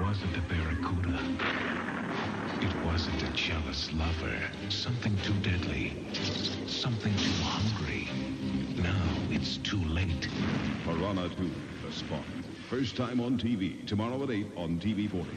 wasn't a barracuda. It wasn't a jealous lover. Something too deadly. Something too hungry. Now it's too late. Piranha 2, The Spawn. First time on TV. Tomorrow at 8 on TV 40.